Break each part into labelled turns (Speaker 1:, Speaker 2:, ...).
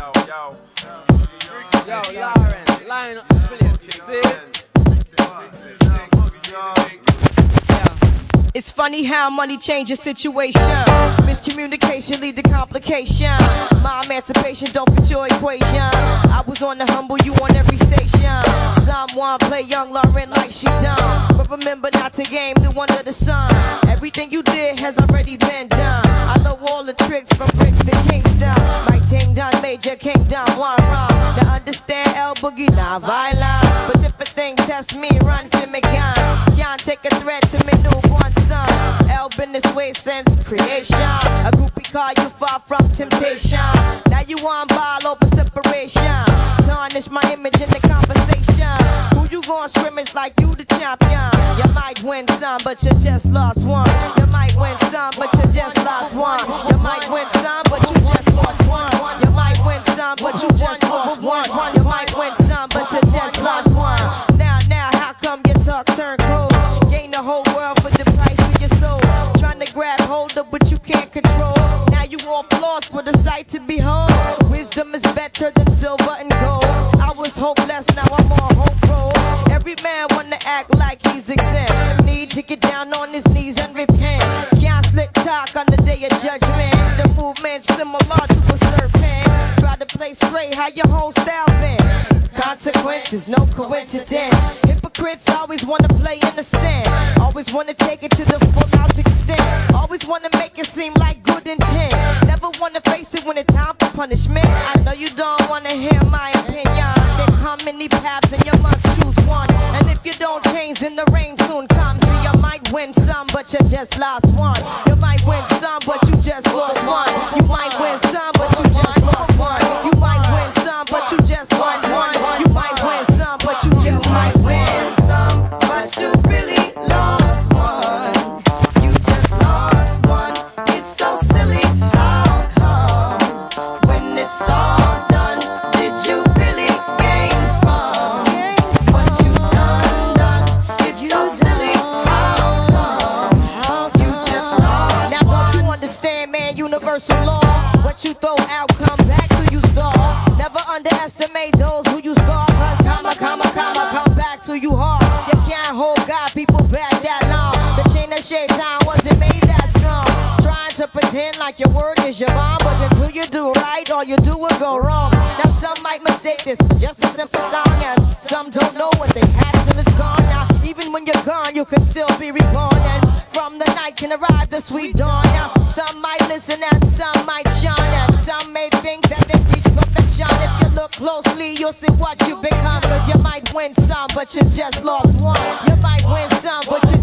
Speaker 1: Yo, Lauryn, up the place,
Speaker 2: It's funny how money changes situation. Miscommunication lead to complication. My emancipation don't fit your equation. I was on the humble, you on every station. Someone play young Lauryn like she done. But remember not to game the under the sun. Everything you did has already been done. I know all the tricks from bricks to Kingston. My major kingdom, one wrong. Now understand L Boogie, not violent. But if a thing test me, run for me gun. Can't take a threat to me newborn son. L been this way since creation. A groupie call you far from temptation. Now you on ball over separation. Tarnish my image in the conversation. Who you gon' scrimmage like you the champion? You might win some, but you just lost one. You might win some, but you just lost one. You some, but you just lost one. You might win some, but you just lost one. Now, now, how come your talk turn cold? Gain the whole world for the price of your soul. Trying to grab hold of what you can't control. Now you all lost with a sight to behold. Wisdom is better than silver and gold. I was hopeless, straight, how your whole style been. Consequences, no coincidence. Hypocrites always wanna play innocent. Always wanna take it to the full out extent. Always wanna make it seem like good intent. Never wanna face it when it's time for punishment. I know you don't wanna hear my opinion. There come many paths and you must choose one. And if you don't change, then the rain soon comes. See, you might win some, but you just lost one. You might win some, but you just lost one. You might win some, but you just lost like your word is your bond, but until you do right, all you do will go wrong. Now some might mistake this just a simple song, and some don't know what they had till it's gone. Now even when you're gone, you can still be reborn, and from the night can arrive the sweet dawn. Now some might listen and some might shine, and some may think that they reach perfection. If you look closely, you'll see what you become. Cause you might win some, but you just lost one. You might win some, but you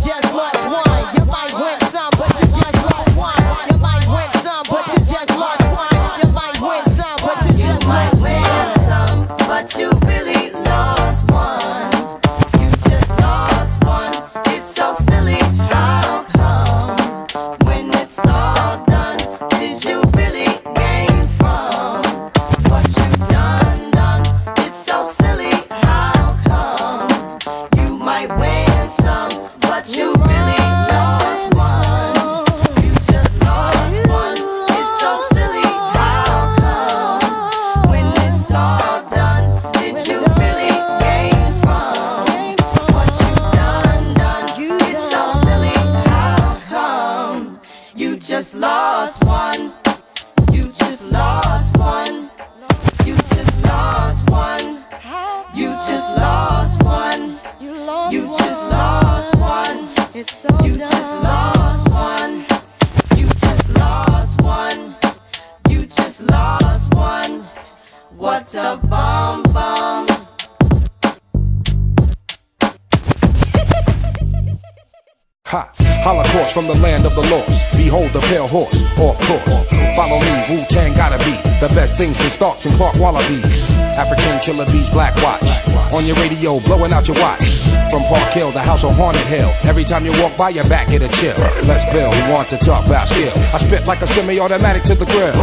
Speaker 3: Ha! Holocaust from the land of the lost. Behold the pale horse, off course. Follow me, Wu Tang gotta be the best things since Starks and Clark Wallabees. African killer bees, black watch. On your radio, blowing out your watch. From Park Hill, the house of Haunted hell. Every time you walk by, your back get a chill. Let's Bill, who want to talk about skill. I spit like a semi-automatic to the grill.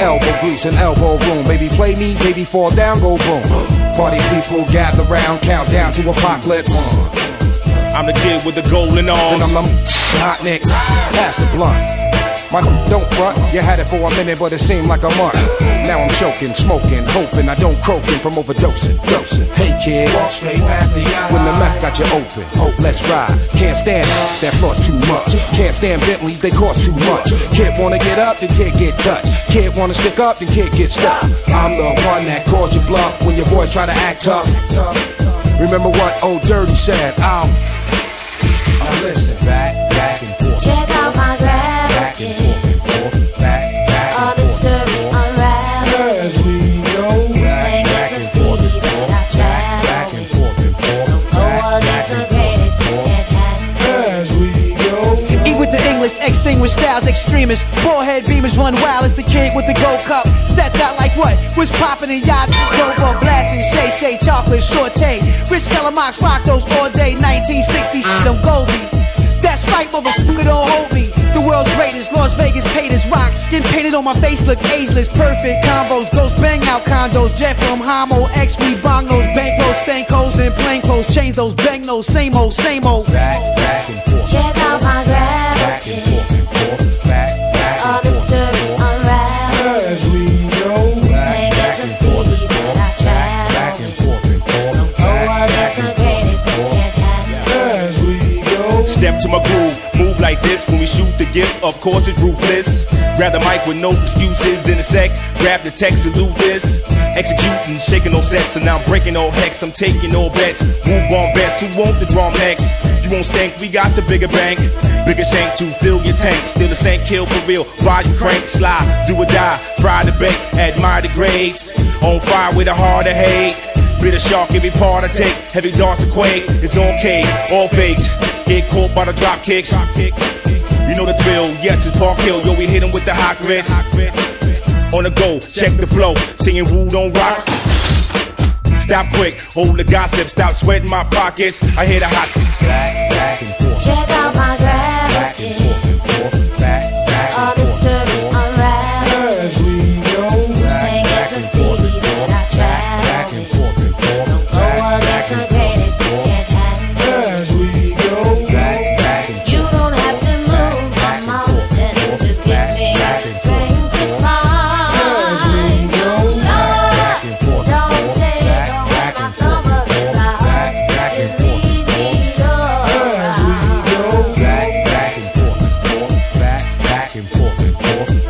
Speaker 3: Elbow grease and elbow room. Baby, play me, baby, fall down, go boom. Party people gather round, count down to apocalypse.
Speaker 4: I'm the kid with the golden arms.
Speaker 3: And I'm the hot nicks. Pass the blunt. My don't front. You had it for a minute, but it seemed like a month. Now I'm choking, smoking, hoping I don't croaking from overdosing. Dosing. Hey kid,
Speaker 5: Walk straight past the eye.
Speaker 3: when the mouth got you open, hope let's ride. Can't stand it, that floor's too much. Can't stand Bentleys, they cost too much. Kid wanna get up, then kid get touched. Kid wanna stick up, then kid get stuck. I'm the one that calls you bluff when your boys try to act tough. Remember what old Dirty said? I'll
Speaker 6: English, extinguish styles, extremists. Forehead beamers run wild as the kid with the gold cup. Stepped out like what? Was popping in yacht, dope or blasting, Shay Shay, chocolate, saute. Rich Kellamox rock those all day, 1960s, them Goldie. That's right, motherfucker, don't hold me. The world's greatest, Las Vegas paid as rock. Skin painted on my face, look ageless. Perfect combos, ghost bang out condos. Jet from Homo, X, we bong those bankroll, stankos, and plain clothes. Change those bang those, same old, same old.
Speaker 3: back, back and forth.
Speaker 4: To my groove, move like this when we shoot the gift. Of course, it's ruthless. Grab the mic with no excuses in a sec. Grab the text, salute this. Executing, shaking no sets, and now I'm breaking no hex. I'm taking no bets. Move on best. Who want the drum next? You won't stink, we got the bigger bank. Bigger shank to fill your tank. Still the same kill for real. Ride you crank, slide, do or die. Fry the bait, admire the grades. On fire with a heart of hate. Bitter shark, every part I take. Heavy darts to quake. It's on K, all fakes. Get caught by the drop kicks. You know the thrill. Yes, it's Park Hill. Yo, we hit 'em with the hot grits. On the go, check the flow. Singing Woo Don't Rock. Stop quick, hold the gossip. Stop sweating my pockets. I hear the hot.
Speaker 7: Check out my 破破。